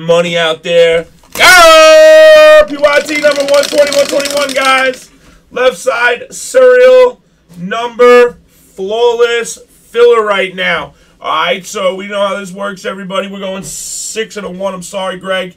money out there. Oh, PYT number 120, 121, guys. Left side, Surreal, number, flawless filler right now. All right, so we know how this works, everybody. We're going six and a one. I'm sorry, Greg.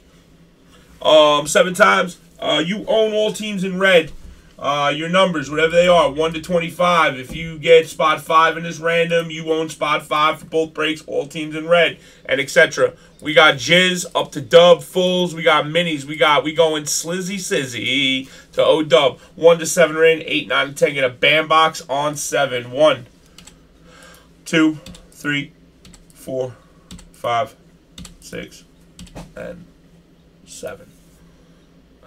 Um, seven times. Uh, you own all teams in red. Uh, your numbers, whatever they are, 1 to 25. If you get spot 5 in this random, you own spot 5 for both breaks, all teams in red, and etc. We got Jizz up to Dub, Fools, We got Minis. We got, we going Slizzy Sizzy to O Dub. 1 to 7 are in, 8, 9, and 10. Get a bam box on 7. 1, 2, 3, 4, 5, 6, and 7.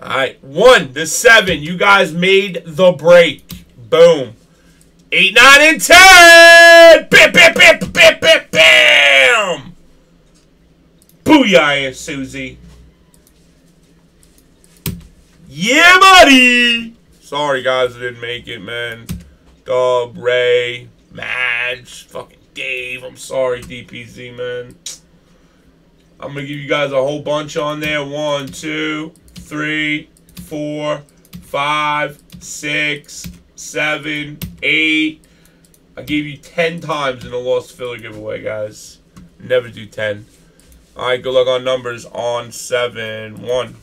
All right, one to seven. You guys made the break. Boom. Eight, nine, and ten. Bam, bam, bam, bam, bam, bam. Booyah, Susie. Yeah, buddy. Sorry, guys, I didn't make it, man. Dub, Ray, Madge, fucking Dave. I'm sorry, DPZ, man. I'm going to give you guys a whole bunch on there. One, two, three, four, five, six, seven, eight. I gave you 10 times in the Lost Filler giveaway, guys. Never do 10. All right, good luck on numbers on 7, 1.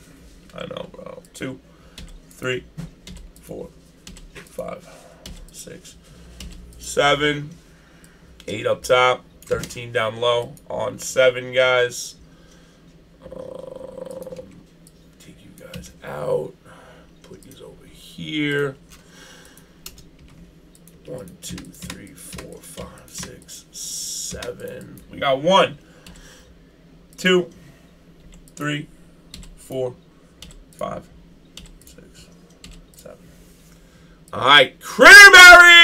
I know, bro. 2, 3, 4, 5, 6, 7, 8 up top, 13 down low on 7, guys. Out. Put these over here. One, two, three, four, five, six, seven. We got one, two, three, four, five, six, seven. All right, Cranberry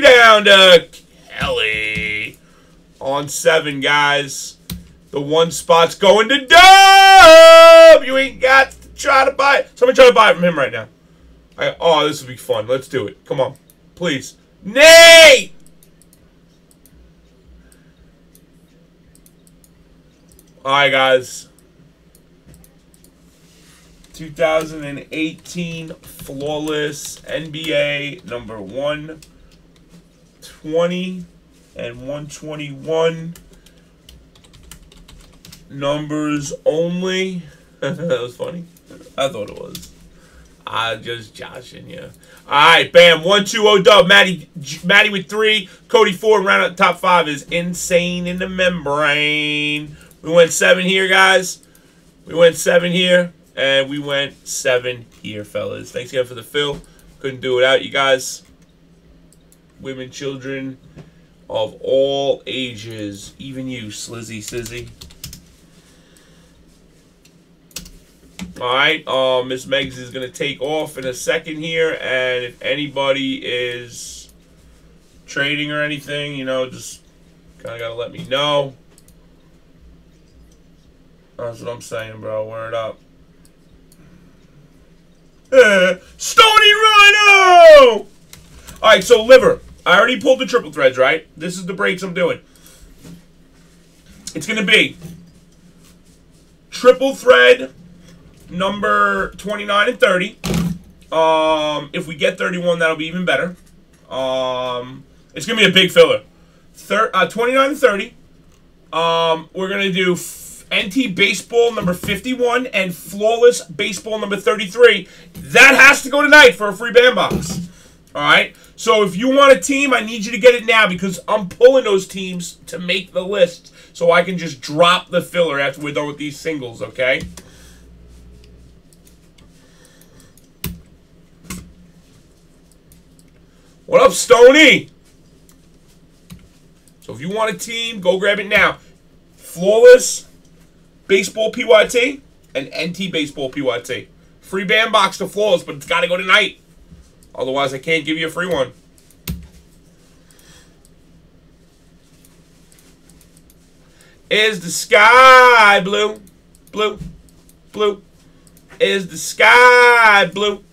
down to Kelly on seven, guys. The one spot's going to Dub. You ain't got try to buy it. Somebody try to buy it from him right now. I, oh, this would be fun. Let's do it. Come on. Please. Nay! Alright, guys. 2018 Flawless NBA number 120 and 121. Numbers only. that was funny. I thought it was. I just joshing you. All right, bam. One, two, oh, dub. Maddie, Maddie with three. Cody four. Round out top five is insane in the membrane. We went seven here, guys. We went seven here, and we went seven here, fellas. Thanks again for the fill. Couldn't do it out, you guys. Women, children of all ages, even you, Slizzy Sizzy. All right, uh, Miss Megs is going to take off in a second here, and if anybody is trading or anything, you know, just kind of got to let me know. That's what I'm saying, bro. Word up. Stony Rhino! Alright, so liver. I already pulled the triple threads, right? This is the breaks I'm doing. It's going to be triple thread number 29 and 30. Um, if we get 31, that'll be even better. Um, it's going to be a big filler. Thir uh, 29 and 30. Um, we're going to do NT Baseball number 51 and Flawless Baseball number 33. That has to go tonight for a free band box. All right? So if you want a team, I need you to get it now because I'm pulling those teams to make the list so I can just drop the filler after we're done with these singles, okay? What up, Stony? So if you want a team, go grab it now. Flawless Baseball PYT and NT Baseball PYT. Free band box to Flawless, but it's got to go tonight. Otherwise, I can't give you a free one. Is the sky blue? Blue. Blue. Is the sky blue?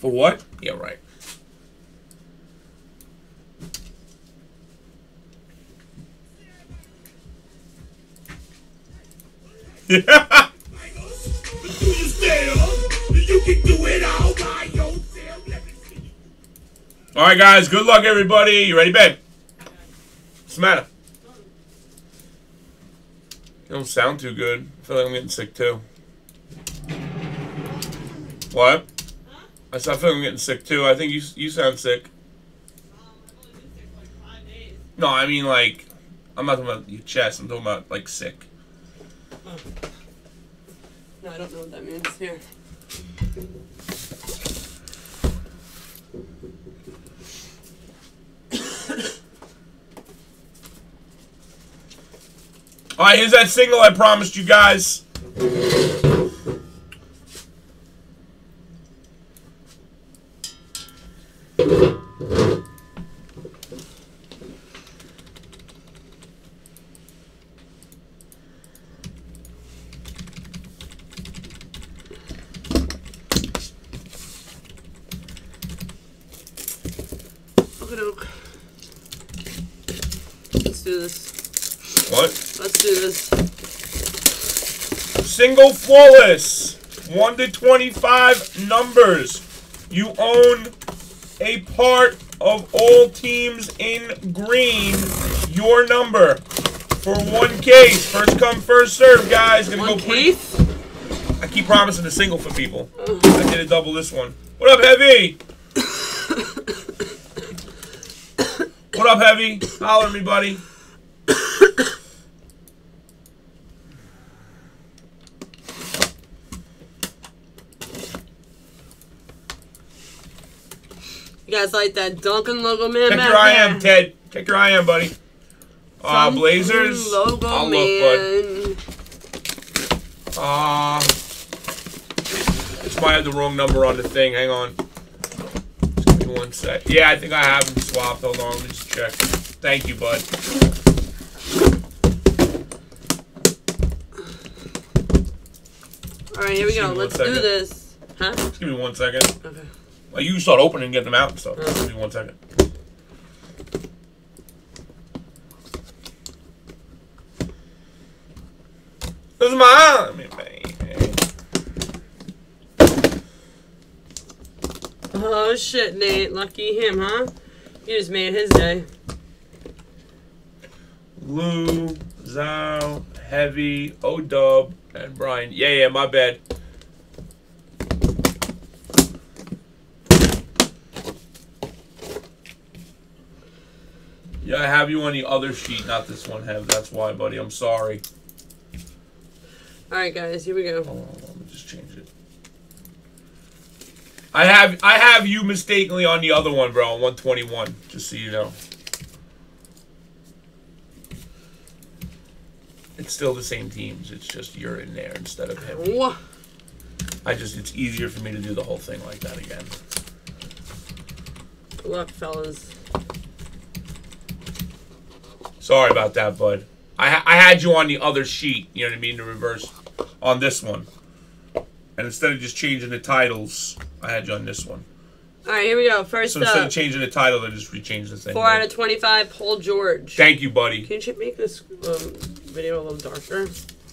For what? Yeah, right. All right, guys. Good luck, everybody. You ready, babe? What's the matter? You don't sound too good. I feel like I'm getting sick, too. What? I feel like I'm getting sick too. I think you you sound sick. No, I mean like I'm not talking about your chest. I'm talking about like sick. Oh. No, I don't know what that means. Here. All right, here's that single I promised you guys. Okey-doke. Let's do this. What? Let's do this. Single flawless. 1 to 25 numbers. You own a part of all teams in green. Your number. For one case. First come, first serve, guys. Gonna One go case. I keep promising a single for people. I did a double this one. What up, Heavy? what up, Heavy? Holler at me, buddy. You guys like that Duncan logo man Check your I am, Ted. Check your I am, buddy. Uh, Blazers. Logo I'll man. look, bud. Uh, this might have the wrong number on the thing. Hang on. Just give me one sec. Yeah, I think I have them swapped. Hold on, let me just check. Thank you, bud. All right, here we Just go. give me one Let's do this. Huh? Just give me one second. Okay. Well, you start opening and getting them out and stuff. Just give me one second. This is my I mean, man. Oh shit, Nate. Lucky him, huh? You just made his day. Lou, Zao, Heavy, O Dub, and Brian. Yeah, yeah, my bad. Yeah, I have you on the other sheet, not this one, Have. That's why, buddy. I'm sorry. All right, guys. Here we go. Hold on, let me just change. I have I have you mistakenly on the other one, bro, on 121, just so you know. It's still the same teams. It's just you're in there instead of him. Wha- I just it's easier for me to do the whole thing like that again. Good luck, fellas. Sorry about that, bud. I I had you on the other sheet. You know what I mean? The reverse on this one, and instead of just changing the titles, I had you on this one. All right, here we go. First So instead up, of changing the title, I just rechanged the thing. four out of twenty-five. Paul George. Thank you, buddy. Can you make this um, video a little darker?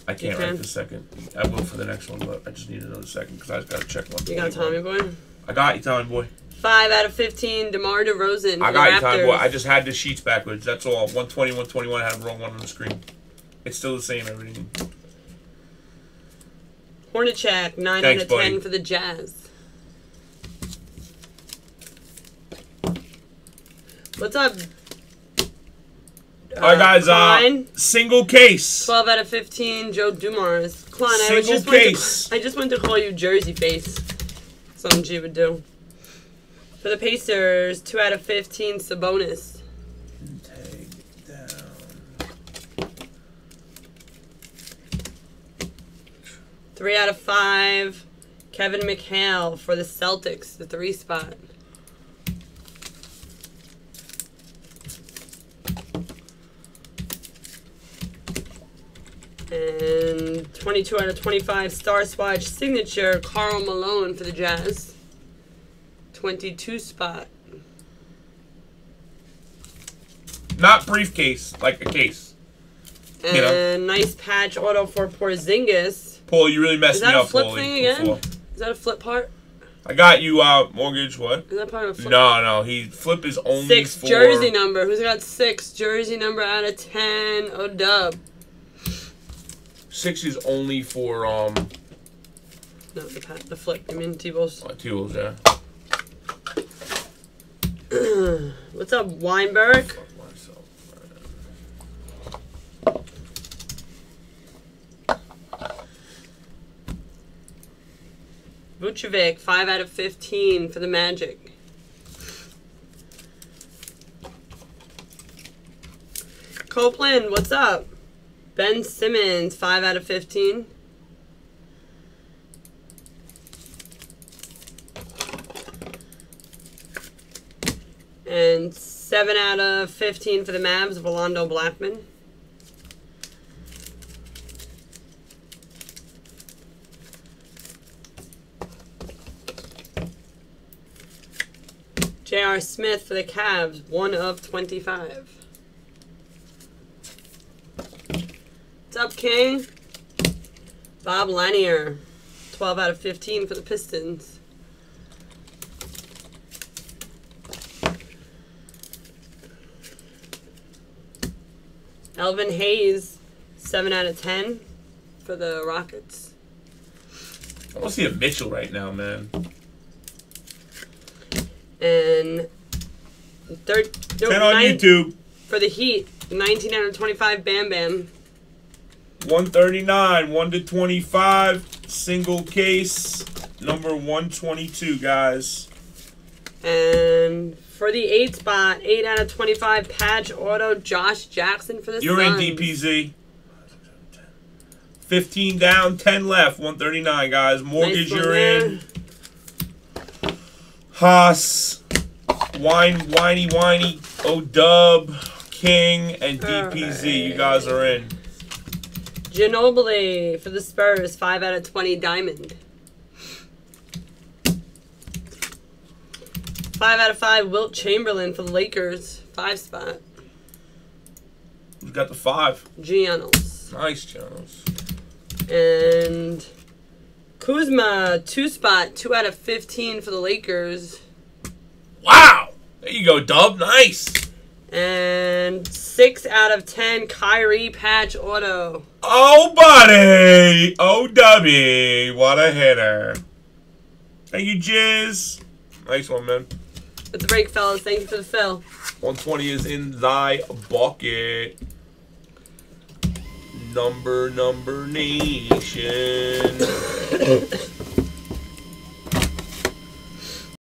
I can't You right can. this second. I will for the next one, but I just need another second because I just got to check one. You got Tommy boy. I got you, Tommy boy. Five out of fifteen. DeMar DeRozan. I got you, Tommy boy. I just had the sheets backwards. That's all. 120, 121. I had the wrong one on the screen. It's still the same. Everything. Hornacek. Nine Thanks, out of ten buddy. for the Jazz. What's up? All right, guys. Uh, Klein? single case. 12 out of 15, Joe Dumars. Klein, I Single was just case. to, I just went to call you Jersey face. Something she would do. For the Pacers, 2 out of 15, Sabonis. Down. 3 out of 5, Kevin McHale for the Celtics, the 3 spot. And 22 out of 25, Star Swatch signature, Karl Malone for the Jazz. 22 spot. Not briefcase, like a case. And You know. nice patch auto for Porzingis. Paul, you really messed Is me that a up, flip Paulie, thing again? before. Is that a flip part? I got you uh mortgage what? Is that part of a flip? No, no, he flip is only Six for jersey number. Who's got six jersey number out of ten? Oh, dub. Six is only for um No, the pat, the flip. I mean, T-Balls. uh, tools, yeah. What's up, Weinberg? Vucevic, five out of fifteen for the Magic. Copeland, what's up? Ben Simmons, five out of fifteen. And seven out of fifteen for the Mavs, Rolando Blackman. J.R. Smith for the Cavs, one of 25. What's up, King? Bob Lanier, 12 out of 15 for the Pistons. Elvin Hayes, 7 out of 10 for the Rockets. I want to see a Mitchell right now, man. And third, no, Ten on nine- YouTube. for the Heat, 19 out of 25 Bam Bam. 139, 1 to 25, single case, number 122, guys. And for the 8 spot, 8 out of 25 patch auto Josh Jackson for the You're in DPZ. 15 down, 10 left, 139, guys. Mortgage, Nice you're there. in. Haas, Wine, Whiny, Whiny, O'Dub, King, and DPZ. You guys are in. Ginobili for the Spurs, 5 out of 20 diamond. 5 out of 5 Wilt Chamberlain for the Lakers, 5 spot. Who's got the five? Giannis. Nice, Jones. And Kuzma, 2 spot, 2 out of 15 for the Lakers. Wow! There you go, Dub. Nice. And 6 out of 10 Kyrie patch auto. Oh, buddy! Oh, Dubby! What a hitter. Thank you, Jizz. Nice one, man. With the break, fellas. Thank you for the fill. 120 is in thy bucket. Number, number nation.